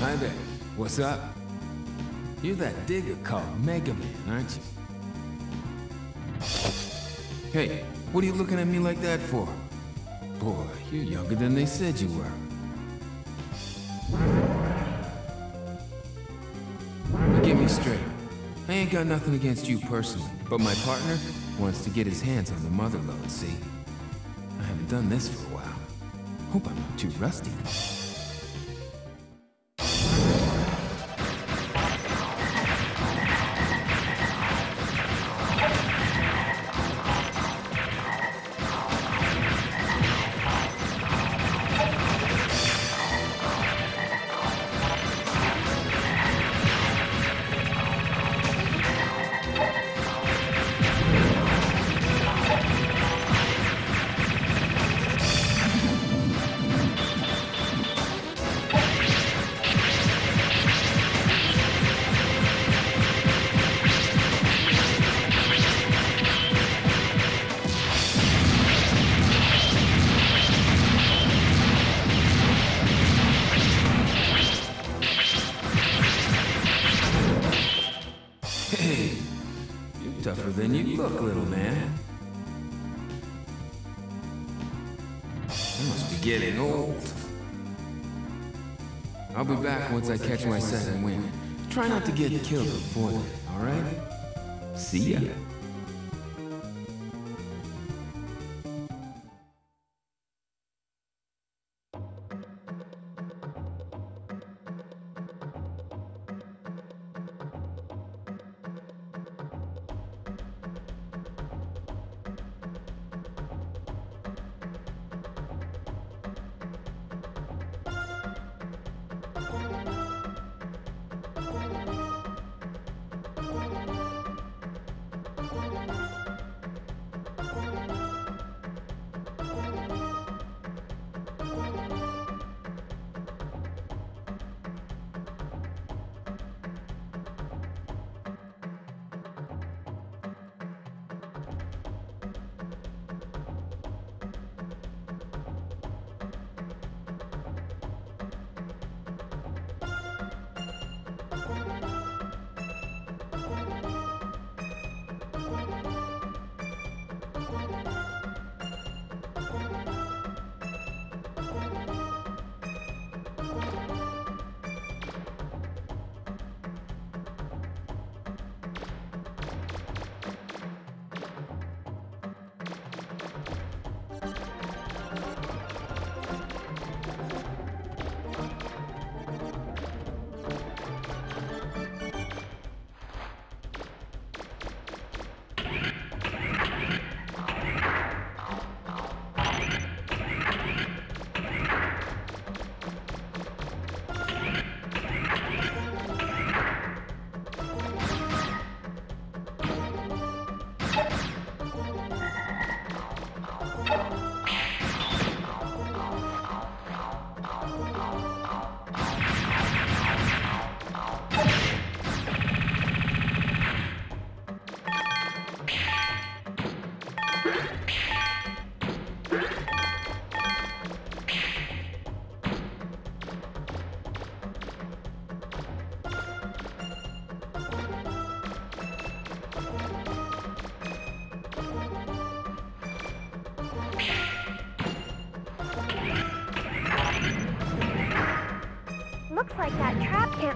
Hi there. What's up? You're that digger called Mega Man, aren't you? Hey, what are you looking at me like that for? Boy, you're younger than they said you were. Now get me straight. I ain't got nothing against you personally, but my partner wants to get his hands on the mother lode, see? I haven't done this for a while. Hope I'm not too rusty. Look, little man. I must be getting old. I'll be back once I catch my second wind. Try not to get killed before then, alright? See ya.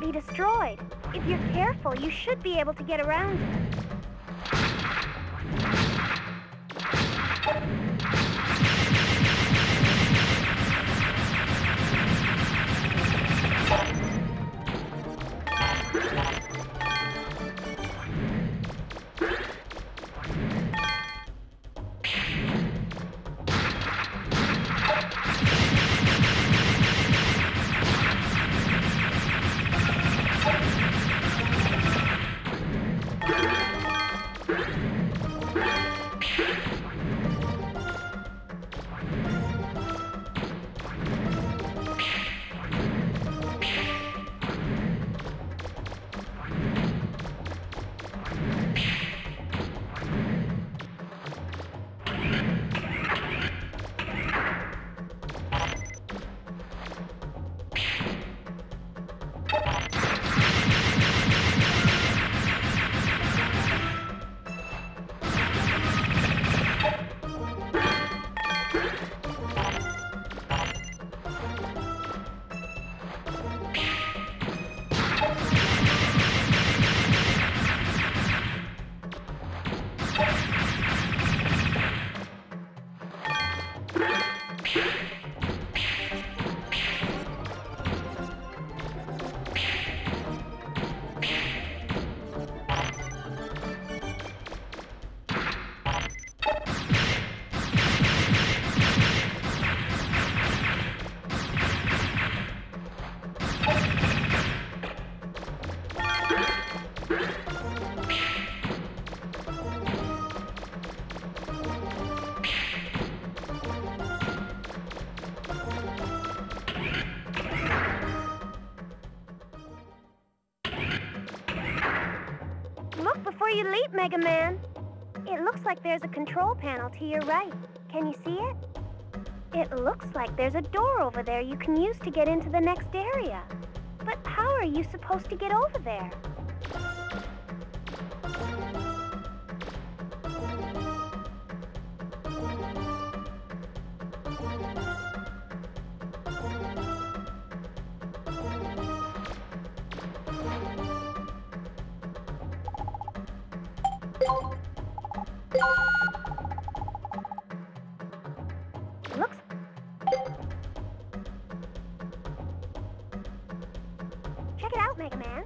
Be destroyed. If you're careful, you should be able to get around it. Mega Man. It looks like there's a control panel to your right. Can you see it? It looks like there's a door over there you can use to get into the next area. But how are you supposed to get over there? Looks. Check it out, Mega Man.